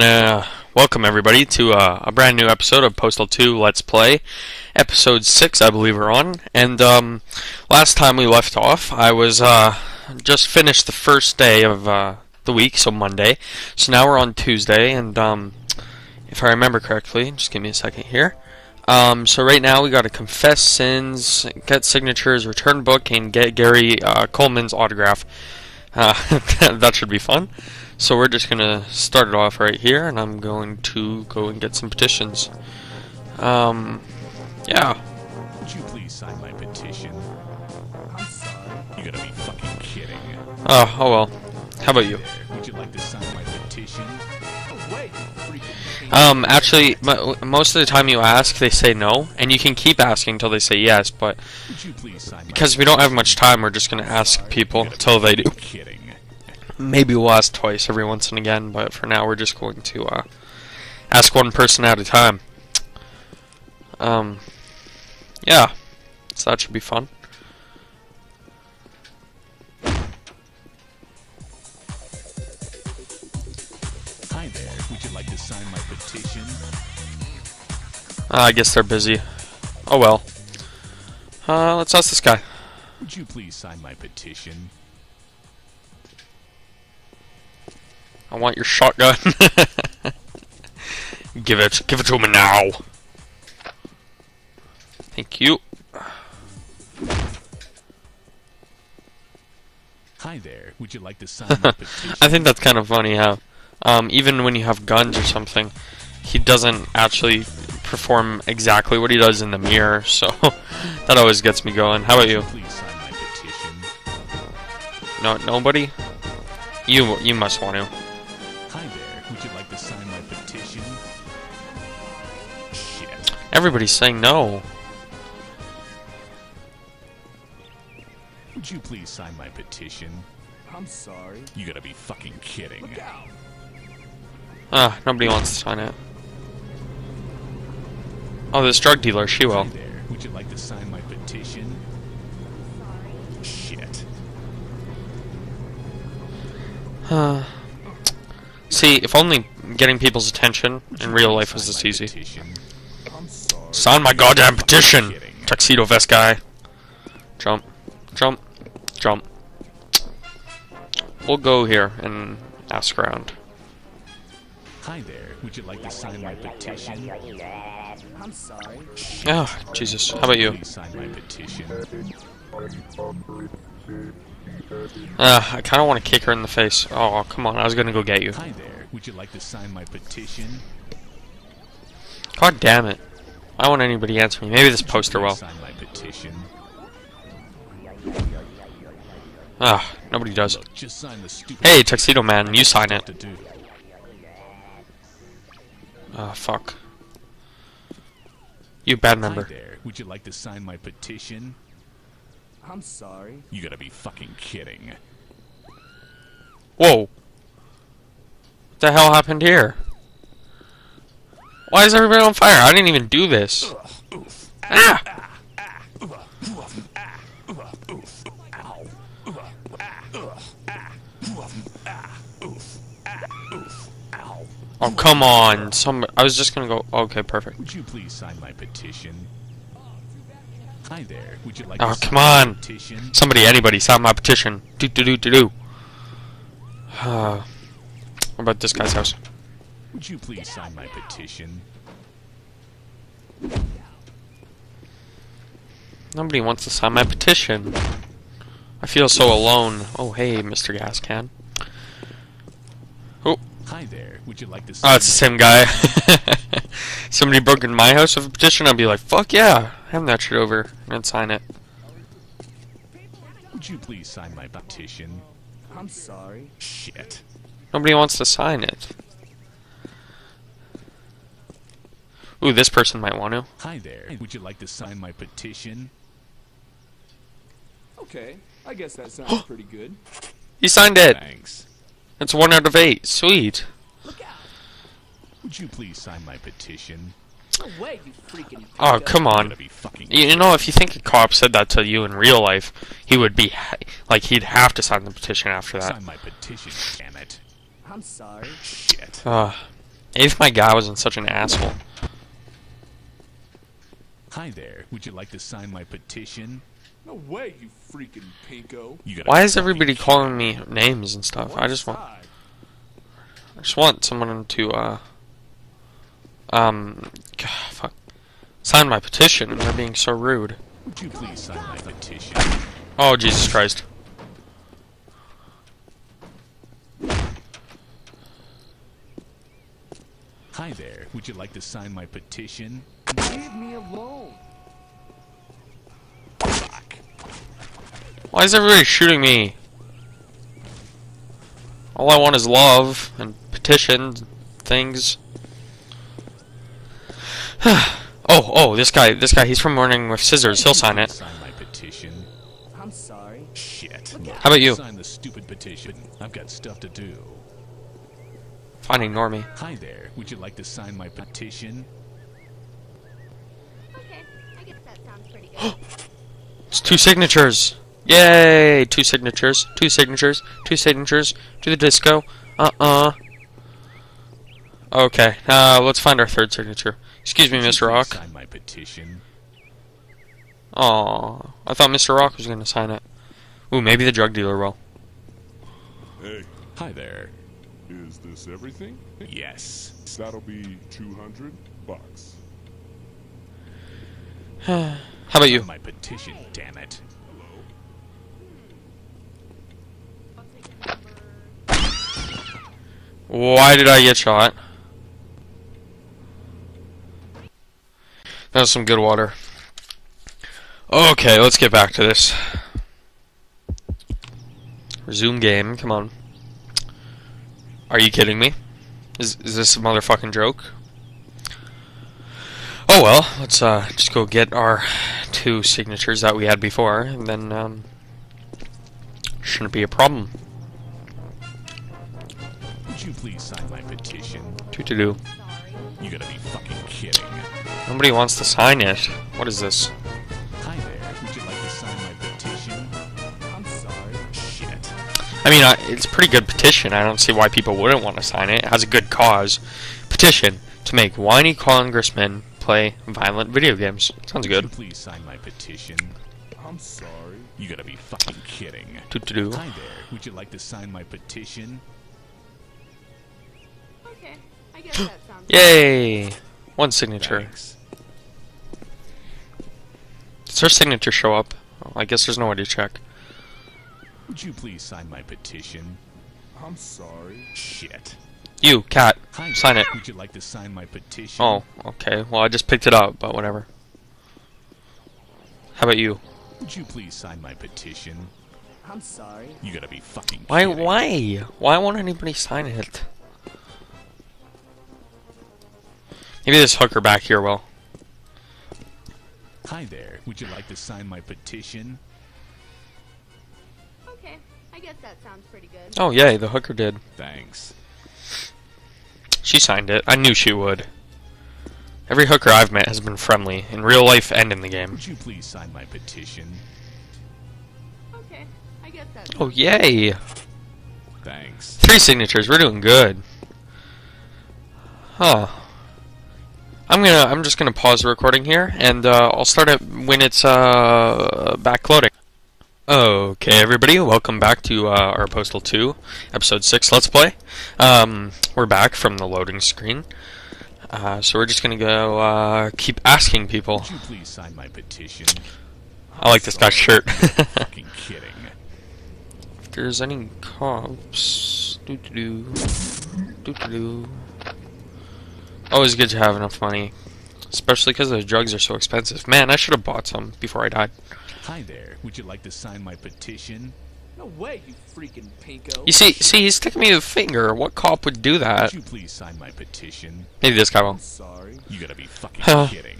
and uh, welcome everybody to uh, a brand new episode of Postal 2 Let's Play, episode 6, I believe we're on. And um, last time we left off, I was uh, just finished the first day of uh, the week, so Monday. So now we're on Tuesday, and um, if I remember correctly, just give me a second here. Um, so right now we got to confess sins, get signatures, return book, and get Gary uh, Coleman's autograph. Uh, that should be fun. So we're just gonna start it off right here, and I'm going to go and get some petitions. Um, yeah. Would you please sign my petition? I'm sorry. You gotta be fucking kidding. Oh, oh well. How about you? Would you like to sign my petition? Oh, Um, actually, mo most of the time you ask, they say no, and you can keep asking until they say yes. But Would you please sign my because we don't have much time, we're just gonna ask people until they do. kidding? Maybe we'll ask twice every once and again, but for now we're just going to uh, ask one person at a time. Um, yeah, so that should be fun. Hi there. Would you like to sign my petition? Uh, I guess they're busy. Oh well. Uh, let's ask this guy. Would you please sign my petition? I want your shotgun. give it, give it to me now. Thank you. Hi there. Would you like to sign my petition? I think that's kind of funny how, um, even when you have guns or something, he doesn't actually perform exactly what he does in the mirror. So that always gets me going. How about you? Please sign my petition. No, nobody. You, you must want to. Everybody's saying no. Would you please sign my petition? I'm sorry. You gotta be fucking kidding. Look out. Ah, nobody wants to sign it. Oh, this drug dealer, she will. Hi there. Would you like to sign my petition? Shit. Uh, see, if only getting people's attention in real life was this easy. petition? I'm sorry. Sign my goddamn petition! Tuxedo vest guy. Jump. Jump. Jump. We'll go here and ask around. Hi there. Would you like to sign my petition? I'm sorry. Oh, Jesus. How about you? Please sign my petition. Uh, I kind of want to kick her in the face. Oh, come on. I was going to go get you. Hi there. Would you like to sign my petition? God damn it. I don't want anybody to answer me. Maybe this poster will. Sign my petition. Ah, nobody does. Look, just sign the. Hey, Tuxedo Man, you sign it. To do. Ah, fuck. You bad Hi member. there. Would you like to sign my petition? I'm sorry. You gotta be fucking kidding. Whoa. What the hell happened here? Why is everybody on fire? I didn't even do this. Ah! Oh, come on. Some I was just gonna go Okay, perfect. Would you please sign my petition? Hi there. Would you like Oh, to come on. petition? Somebody, anybody, sign my petition. Do do do do do. Uh, what about this guy's house? Would you please sign my petition? Nobody wants to sign my petition. I feel so alone. Oh, hey, Mr. Gas Can. Oh, Hi there. Would you like to ah, sign oh, it's the same guy. Somebody broke in my house with a petition, I'd be like, fuck yeah, hand that shit over and sign it. Would you please sign my petition? I'm sorry. Shit. Nobody wants to sign it. Ooh, this person might want to. Hi there. Would you like to sign my petition? Okay. I guess that sounds pretty good. He signed it. Thanks. It's one out of eight. Sweet. Look out. Would you please sign my petition? No way, you freaking. Oh, come on. gotta be fucking You you know, if you think a cop said that to you in real life, he would be ha- like he'd have to sign the petition after that. sign my petition, damn it. I'm sorry. Shit. Uh, If my guy wasn't such an asshole. Hi there. Would you like to sign my petition? No way, you freaking pinko. You Why is everybody calling me names and stuff? I just want. I just want someone to uh um God, fuck sign my petition and they're being so rude. Would you please sign my petition? Oh Jesus Christ. Hi there. Would you like to sign my petition? Leave me alone. Fuck. Why is everybody shooting me? All I want is love and petitions, things. oh, oh, this guy, this guy, he's from Morning with Scissors. He'll sign it. Sign my petition. I'm sorry. Shit. How about you? Sign the stupid petition. I've got stuff to do. Fine, ignore me. Hi there. Would you like to sign my petition? Okay, I guess that sounds pretty good. It's two signatures. Yay! Two signatures. Two signatures. Two signatures. To the disco. Uh-uh. Okay. Uh, let's find our third signature. Excuse me, Would you Mr. please Rock. Sign my petition. Aw. I thought Mr. Rock was gonna sign it. Ooh, maybe the drug dealer will. Hey, Hi there. is this everything? Yes. That'll be 200 bucks. How about you? My petition, damn it. Why did I get shot? That was some good water. Okay, let's get back to this. Resume game, come on. Are you kidding me? Is, is this a motherfucking joke? Oh well, let's uh, just go get our two signatures that we had before, and then um, shouldn't be a problem. Would you please sign my petition? Two to do. You gotta be fucking kidding. Nobody wants to sign it. What is this? Hi there. Would you like to sign my petition? I'm sorry. Shit. I mean, I, it's a pretty good petition. I don't see why people wouldn't want to sign it. It has a good cause. Petition to make whiny congressmen play violent video games. Sounds Would you good. please sign my petition? I'm sorry. You gotta be fucking kidding. Do to do. Hi there. Would you like to sign my petition? Okay, I guess that sounds Yay! One signature. Thanks. Does her signature show up? Well, I guess there's no way to check. Would you please sign my petition? I'm sorry. Shit. You, cat, Hi sign it. Would you like to sign my petition? Oh, okay. Well, I just picked it up, but whatever. How about you? Would you please sign my petition? I'm sorry. You gotta be fucking Why? kidding. Why? Why won't anybody sign it? Maybe this hooker back here will. Hi there. Would you like to sign my petition? Okay, I guess that sounds pretty good. Oh, yay! The hooker did. Thanks. She signed it. I knew she would. Every hooker I've met has been friendly, in real life and in the game. Would you please sign my petition? Okay, I guess that Oh, yay! Thanks. Three signatures. We're doing good. Huh. I'm gonna. I'm just gonna pause the recording here, and uh, I'll start it when it's uh, back loading. Okay, everybody, welcome back to uh, our Postal 2, Episode 6 Let's Play. Um, we're back from the loading screen. Uh, so we're just gonna go uh, keep asking people. Would you please sign my petition? I like this guy's shirt. fucking kidding. if there's any cops, doo doo doo, doo doo. Always good to have enough money, especially because the drugs are so expensive. Man, I should have bought some before I died. Hi there. Would you like to sign my petition? No way, you freaking pinko. You see, see, he's sticking me with a finger. What cop would do that? Would you please sign my petition? Maybe this guy will. I'm sorry. You gotta be fucking kidding.